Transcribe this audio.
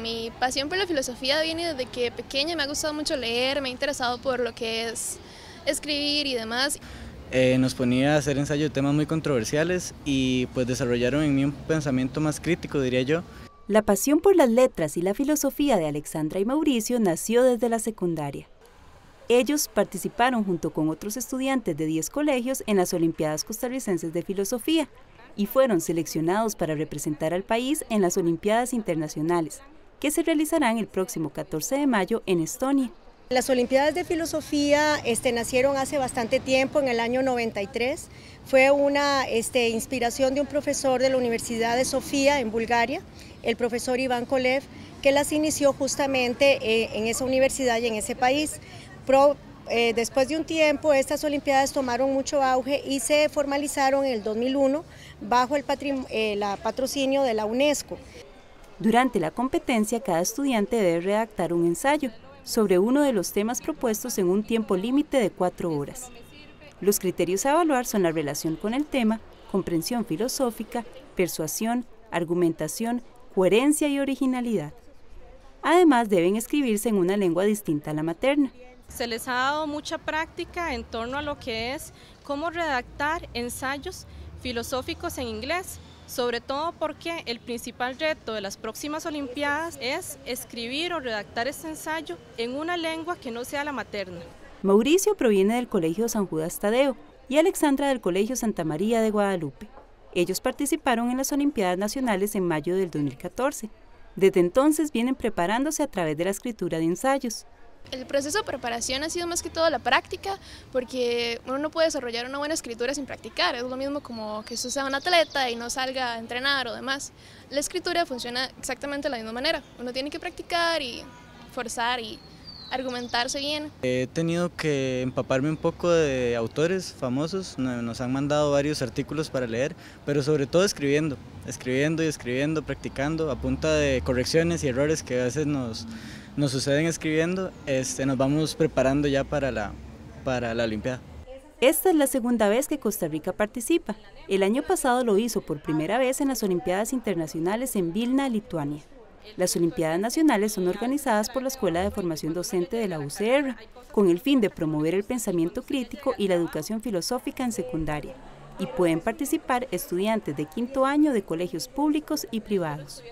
Mi pasión por la filosofía viene desde que pequeña me ha gustado mucho leer, me ha interesado por lo que es escribir y demás. Eh, nos ponía a hacer ensayos de temas muy controversiales y pues desarrollaron en mí un pensamiento más crítico, diría yo. La pasión por las letras y la filosofía de Alexandra y Mauricio nació desde la secundaria. Ellos participaron junto con otros estudiantes de 10 colegios en las Olimpiadas Costarricenses de Filosofía y fueron seleccionados para representar al país en las Olimpiadas Internacionales, que se realizarán el próximo 14 de mayo en Estonia. Las Olimpiadas de Filosofía este, nacieron hace bastante tiempo, en el año 93. Fue una este, inspiración de un profesor de la Universidad de Sofía en Bulgaria, el profesor Iván Kolev, que las inició justamente eh, en esa universidad y en ese país. Eh, después de un tiempo, estas Olimpiadas tomaron mucho auge y se formalizaron en el 2001 bajo el eh, patrocinio de la UNESCO. Durante la competencia, cada estudiante debe redactar un ensayo sobre uno de los temas propuestos en un tiempo límite de cuatro horas. Los criterios a evaluar son la relación con el tema, comprensión filosófica, persuasión, argumentación, coherencia y originalidad. Además, deben escribirse en una lengua distinta a la materna. Se les ha dado mucha práctica en torno a lo que es cómo redactar ensayos filosóficos en inglés, sobre todo porque el principal reto de las próximas Olimpiadas es escribir o redactar este ensayo en una lengua que no sea la materna. Mauricio proviene del Colegio San Judas Tadeo y Alexandra del Colegio Santa María de Guadalupe. Ellos participaron en las Olimpiadas Nacionales en mayo del 2014. Desde entonces vienen preparándose a través de la escritura de ensayos. El proceso de preparación ha sido más que todo la práctica, porque uno no puede desarrollar una buena escritura sin practicar. Es lo mismo como que usted sea un atleta y no salga a entrenar o demás. La escritura funciona exactamente de la misma manera. Uno tiene que practicar y forzar y argumentarse bien. He tenido que empaparme un poco de autores famosos, nos han mandado varios artículos para leer, pero sobre todo escribiendo, escribiendo y escribiendo, practicando a punta de correcciones y errores que a veces nos nos suceden escribiendo, este, nos vamos preparando ya para la, para la Olimpiada. Esta es la segunda vez que Costa Rica participa. El año pasado lo hizo por primera vez en las Olimpiadas Internacionales en Vilna, Lituania. Las Olimpiadas Nacionales son organizadas por la Escuela de Formación Docente de la UCR, con el fin de promover el pensamiento crítico y la educación filosófica en secundaria, y pueden participar estudiantes de quinto año de colegios públicos y privados.